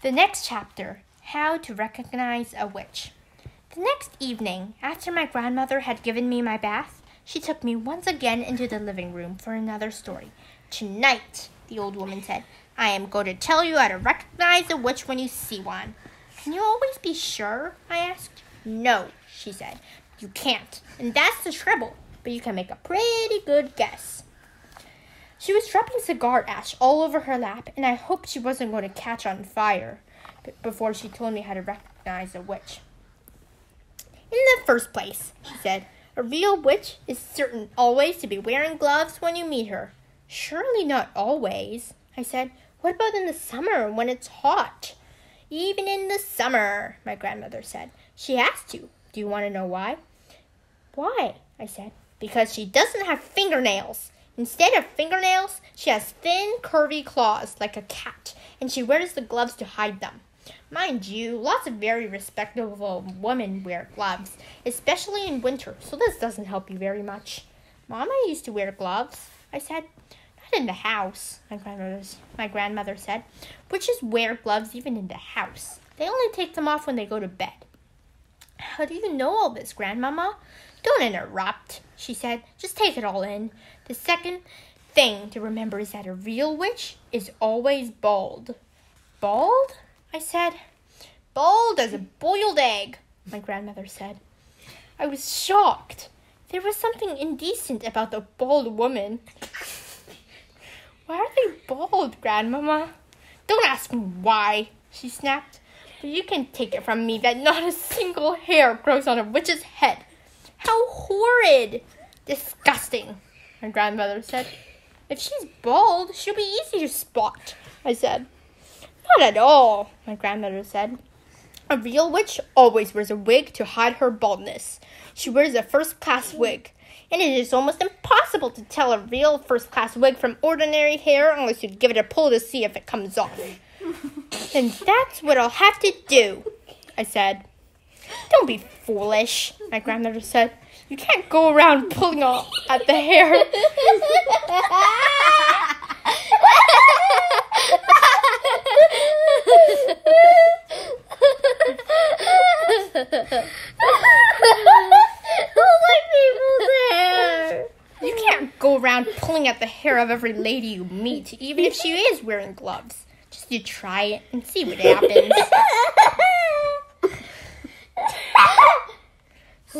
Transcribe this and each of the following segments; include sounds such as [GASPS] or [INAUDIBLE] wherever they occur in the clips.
The next chapter How to Recognize a Witch. The next evening, after my grandmother had given me my bath, she took me once again into the living room for another story. Tonight, the old woman said, I am going to tell you how to recognize a witch when you see one. Can you always be sure? I asked. No, she said. You can't. And that's the trouble. But you can make a pretty good guess. She was dropping cigar ash all over her lap, and I hoped she wasn't going to catch on fire before she told me how to recognize a witch. In the first place, she said, a real witch is certain always to be wearing gloves when you meet her. Surely not always, I said. What about in the summer when it's hot? Even in the summer, my grandmother said. She has to. Do you want to know why? Why? I said. Because she doesn't have fingernails. Instead of fingernails, she has thin, curvy claws like a cat, and she wears the gloves to hide them. Mind you, lots of very respectable women wear gloves, especially in winter, so this doesn't help you very much. Mama used to wear gloves, I said. Not in the house, my grandmother's my grandmother said. Witches wear gloves even in the house. They only take them off when they go to bed. How do you know all this, Grandmama? Don't interrupt, she said. Just take it all in. The second thing to remember is that a real witch is always bald. Bald? I said. Bald as a boiled egg, my grandmother said. I was shocked. There was something indecent about the bald woman. Why are they bald, Grandmama? Don't ask me why, she snapped. But you can take it from me that not a single hair grows on a witch's head. How horrid! Disgusting, my grandmother said. If she's bald, she'll be easy to spot, I said. Not at all, my grandmother said. A real witch always wears a wig to hide her baldness. She wears a first class wig, and it is almost impossible to tell a real first class wig from ordinary hair unless you give it a pull to see if it comes off. and that's what I'll have to do, I said. Don't be foolish, my grandmother said. You can't go around pulling at the hair. You can't go around pulling at the hair of every lady you meet, even if she is wearing gloves. Just you try it and see what happens. [LAUGHS]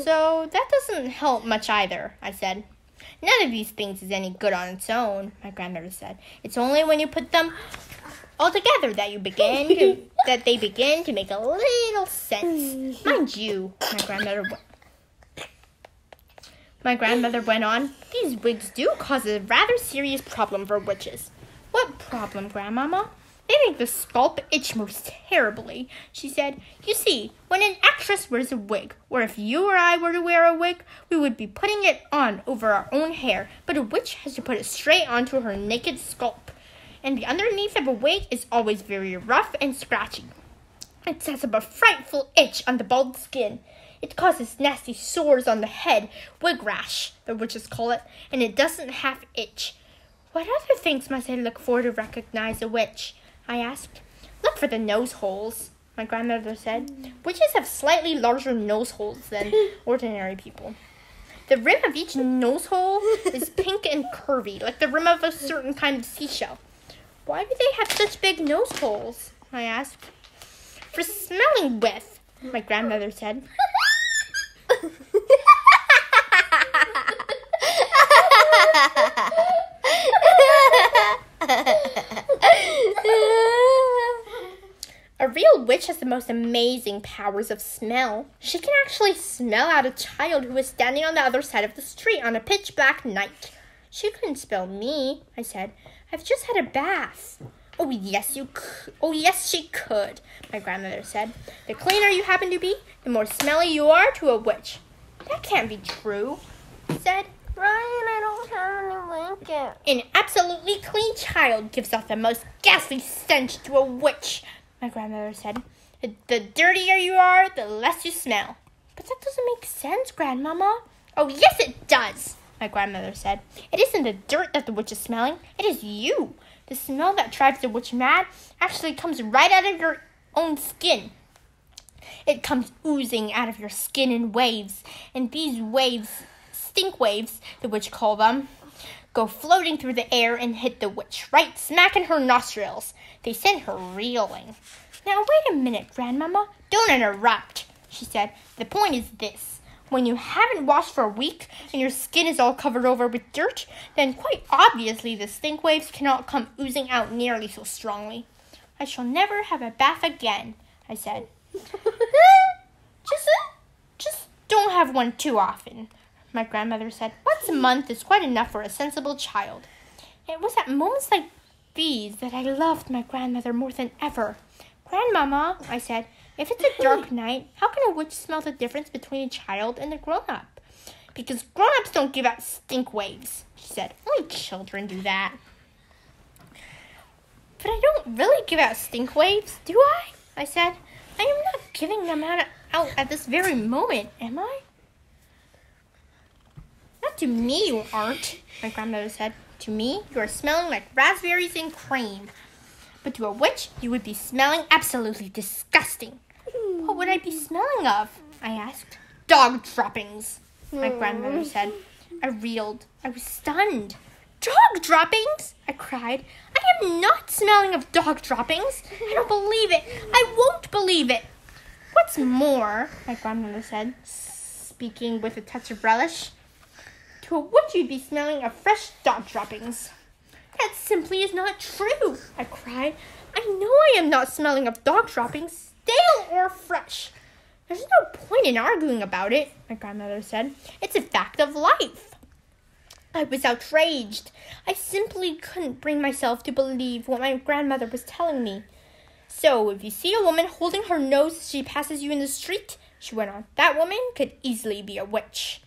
so that doesn't help much either, I said. None of these things is any good on its own, my grandmother said. It's only when you put them all together that you begin to, [LAUGHS] that they begin to make a little sense. Mind you, my grandmother my grandmother went on, these wigs do cause a rather serious problem for witches. What problem, Grandmama? They make the scalp itch most terribly, she said. You see, when an actress wears a wig, or if you or I were to wear a wig, we would be putting it on over our own hair, but a witch has to put it straight onto her naked scalp. And the underneath of a wig is always very rough and scratchy. It sets up a frightful itch on the bald skin. It causes nasty sores on the head, wig rash, the witches call it, and it doesn't half itch. What other things must I look for to recognize a witch? I asked. Look for the nose holes, my grandmother said. Witches have slightly larger nose holes than [LAUGHS] ordinary people. The rim of each nose hole is [LAUGHS] pink and curvy, like the rim of a certain kind of seashell. Why do they have such big nose holes? I asked. For smelling with, my grandmother said. [LAUGHS] witch has the most amazing powers of smell. She can actually smell out a child who is standing on the other side of the street on a pitch black night. She couldn't smell me, I said. I've just had a bath. Oh, yes, you could. Oh, yes, she could, my grandmother said. The cleaner you happen to be, the more smelly you are to a witch. That can't be true, I said. Ryan, I don't have any blanket. An absolutely clean child gives off the most ghastly stench to a witch, my grandmother said. The, dirtier you are, the less you smell. But that doesn't make sense, Grandmama. Oh, yes, it does, my grandmother said. It isn't the dirt that the witch is smelling, it is you. The smell that drives the witch mad actually comes right out of your own skin. It comes oozing out of your skin in waves, and these waves, stink waves, the witch call them, go floating through the air and hit the witch right smack in her nostrils. They sent her reeling. Now, wait a minute, Grandmama. Don't interrupt, she said. The point is this. When you haven't washed for a week and your skin is all covered over with dirt, then quite obviously the stink waves cannot come oozing out nearly so strongly. I shall never have a bath again, I said. [LAUGHS] [LAUGHS] just, just don't have one too often, my grandmother said. Once a month is quite enough for a sensible child. It was at moments like these that I loved my grandmother more than ever. Grandmama, I said, if it's a dark [LAUGHS] night, how can a witch smell the difference between a child and a grown up? Because grown ups don't give out stink waves, she said. Only children do that. But I don't really give out stink waves, do I? I said. I am not giving them out, out at this very moment, am I? To me, you aren't, my grandmother said. To me, you are smelling like raspberries and cream. But to a witch, you would be smelling absolutely disgusting. What would I be smelling of? I asked. Dog droppings, my grandmother said. I reeled. I was stunned. Dog droppings? I cried. I am not smelling of dog droppings. I don't believe it. I won't believe it. What's more, my grandmother said, speaking with a touch of relish, to witch you'd be smelling of fresh dog droppings. That simply is not true, I cried. I know I am not smelling of dog droppings, stale or fresh. There's no point in arguing about it, my grandmother said. It's a fact of life. I was outraged. I simply couldn't bring myself to believe what my grandmother was telling me. So, if you see a woman holding her nose as she passes you in the street, she went on, that woman could easily be a witch.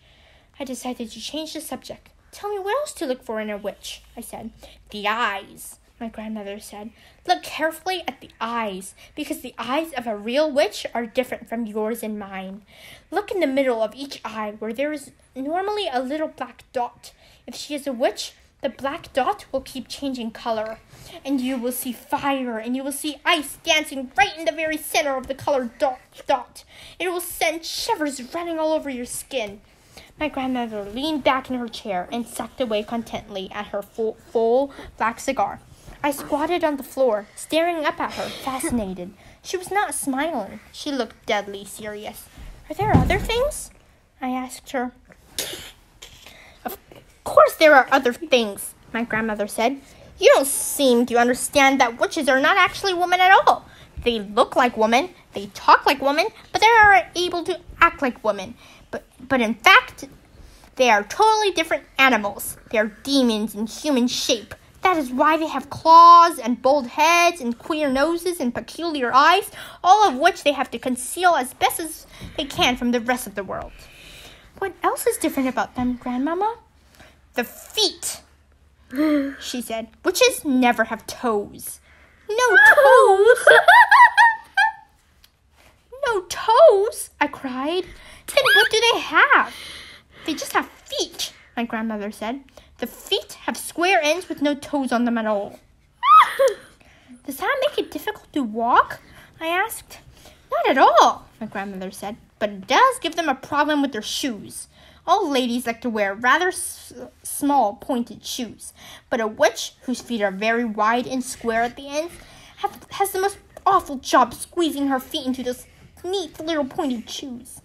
I decided to change the subject. Tell me what else to look for in a witch, I said. The eyes, my grandmother said. Look carefully at the eyes, because the eyes of a real witch are different from yours and mine. Look in the middle of each eye where there is normally a little black dot. If she is a witch, the black dot will keep changing color, and you will see fire, and you will see ice dancing right in the very center of the colored dot. dot. It will send shivers running all over your skin. My grandmother leaned back in her chair and sucked away contentedly at her full, full black cigar. I squatted on the floor, staring up at her, fascinated. She was not smiling. She looked deadly serious. Are there other things? I asked her. Of course there are other things, my grandmother said. You don't seem to understand that witches are not actually women at all. They look like women, they talk like women, but they are able to act like women. But but in fact, they are totally different animals. They are demons in human shape. That is why they have claws and bold heads and queer noses and peculiar eyes, all of which they have to conceal as best as they can from the rest of the world. What else is different about them, Grandmama? The feet, [GASPS] she said. Witches never have toes. No [LAUGHS] toes? [LAUGHS] no toes? I cried. Then what do they have? They just have feet, my grandmother said. The feet have square ends with no toes on them at all. [LAUGHS] Does that make it difficult to walk? I asked. Not at all, my grandmother said, but it does give them a problem with their shoes. All ladies like to wear rather s- small, pointed shoes, but a witch, whose feet are very wide and square at the ends, have, has the most awful job squeezing her feet into those neat little pointed shoes.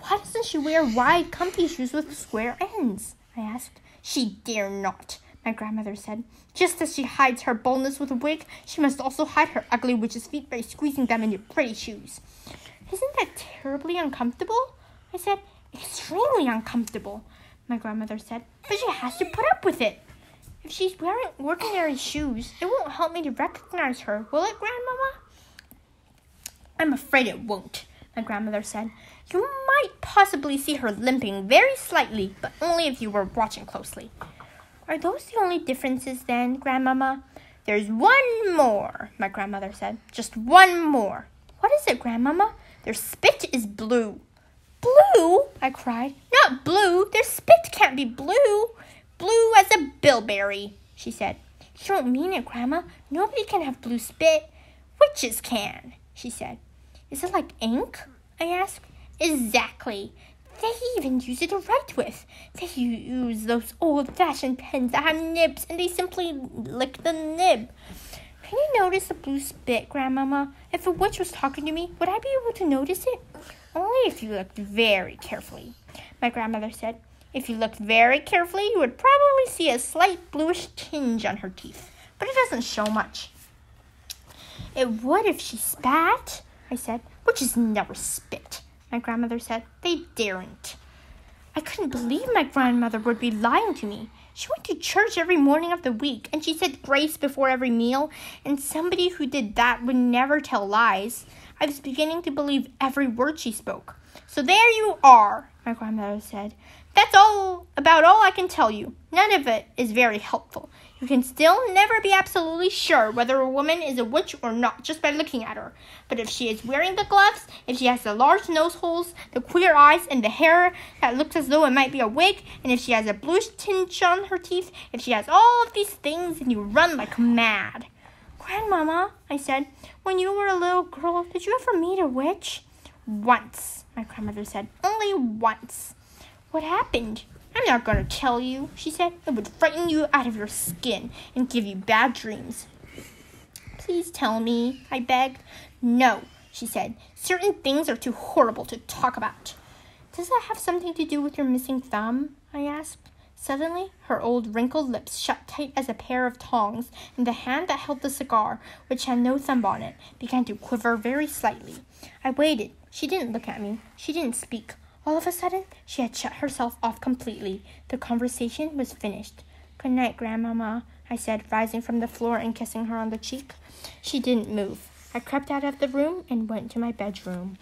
Why doesn't she wear wide, comfy shoes with square ends? I asked. She dare not, my grandmother said. Just as she hides her boldness with a wig, she must also hide her ugly witch's feet by squeezing them into pretty shoes. Isn't that terribly uncomfortable? I said. Extremely uncomfortable, my grandmother said. But she has to put up with it. If she's wearing ordinary shoes, it won't help me to recognize her, will it, Grandmama? I'm afraid it won't, my grandmother said. You might possibly see her limping very slightly, but only if you were watching closely. Are those the only differences then, Grandmama? There's one more, my grandmother said. Just one more. What is it, Grandmama? Their spit is blue. Blue? I cried. Not blue. Their spit can't be blue. Blue as a bilberry, she said. You don't mean it, Grandma. Nobody can have blue spit. Witches can. she said. Is it like ink? I asked. Exactly. They even use it to write with. They use those old fashioned pens that have nibs and they simply lick the nib. Can you notice the blue spit, Grandmama? If a witch was talking to me, would I be able to notice it? Only if you looked very carefully, my grandmother said. If you looked very carefully, you would probably see a slight bluish tinge on her teeth, but it doesn't show much. It would if she spat, I said. Witches never spit, my grandmother said. They daren't. I couldn't believe my grandmother would be lying to me. She went to church every morning of the week, and she said grace before every meal, and somebody who did that would never tell lies. I was beginning to believe every word she spoke. So there you are, my grandmother said. That's all about all I can tell you. None of it is very helpful. You can still never be absolutely sure whether a woman is a witch or not just by looking at her. But if she is wearing the gloves, if she has the large nose holes, the queer eyes, and the hair that looks as though it might be a wig, and if she has a bluish tinge on her teeth, if she has all of these things, then you run like mad. Grandmama, I said, when you were a little girl, did you ever meet a witch? Once, my grandmother said. Only once. What happened? I'm not going to tell you, she said. It would frighten you out of your skin and give you bad dreams. Please tell me, I begged. No, she said. Certain things are too horrible to talk about. Does that have something to do with your missing thumb? I asked. Suddenly, her old wrinkled lips shut tight as a pair of tongs, and the hand that held the cigar, which had no thumb on it, began to quiver very slightly. I waited. She didn't look at me. She didn't speak. All of a sudden, she had shut herself off completely. The conversation was finished. Good night, Grandmama, I said, rising from the floor and kissing her on the cheek. She didn't move. I crept out of the room and went to my bedroom.